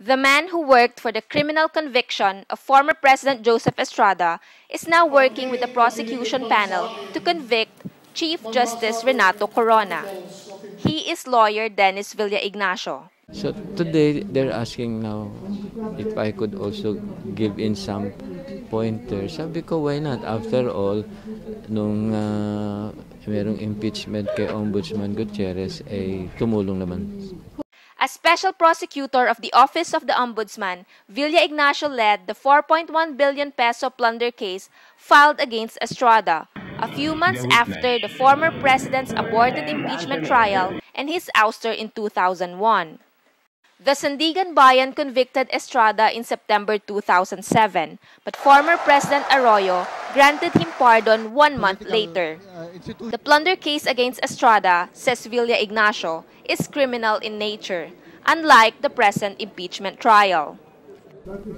The man who worked for the criminal conviction of former President Joseph Estrada is now working with the prosecution panel to convict Chief Justice Renato Corona. He is lawyer Dennis Villa Ignacio. So today they're asking now if I could also give in some pointers. Sabi ko, why not? After all, nung uh, merong impeachment kay Ombudsman Gutierrez, ay tumulong naman As special prosecutor of the Office of the Ombudsman, Villa Ignacio led the 4.1 billion peso plunder case filed against Estrada, a few months after the former president's aborted impeachment trial and his ouster in 2001. The Sandiganbayan convicted Estrada in September 2007, but former President Arroyo granted him pardon one month later. The plunder case against Estrada, says Villa Ignacio, is criminal in nature, unlike the present impeachment trial.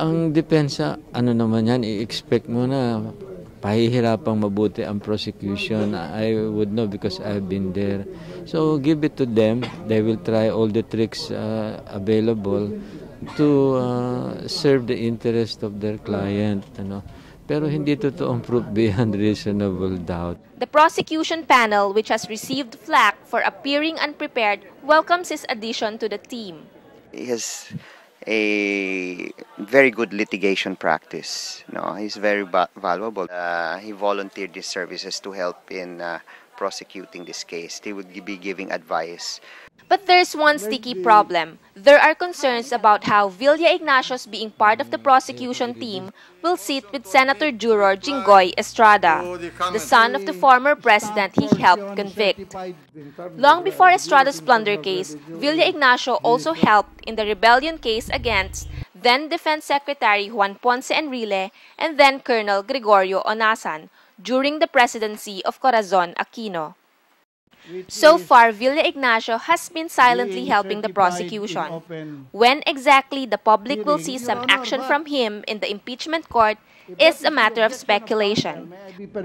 Ang depensa, ano naman yan, i-expect mo na pahihirapang mabuti ang prosecution. I would know because I've been there. So give it to them. They will try all the tricks uh, available to uh, serve the interest of their client. Ano. Pero hindi totoong proof beyond reasonable doubt. The prosecution panel, which has received flack for appearing unprepared, welcomes his addition to the team. He has a very good litigation practice. No, he's very valuable. Uh, he volunteered his services to help in uh, prosecuting this case. He would be giving advice. But there's one sticky problem. There are concerns about how Villa Ignacio's being part of the prosecution team will sit with Senator Juror Jinggoy Estrada, the son of the former president he helped convict. Long before Estrada's plunder case, Villa Ignacio also helped in the rebellion case against then Defense Secretary Juan Ponce Enrile and then Colonel Gregorio Honasan during the presidency of Corazon Aquino. So far, Villa Ignacio has been silently helping the prosecution. When exactly the public will see some action from him in the impeachment court is a matter of speculation.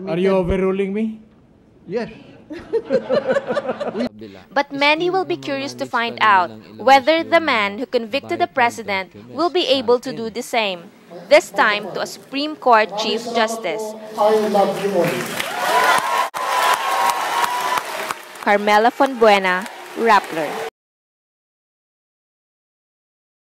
Are you overruling me? Yes. But many will be curious to find out whether the man who convicted the president will be able to do the same, this time to a Supreme Court Chief Justice. Carmela Fonbuena, Rappler.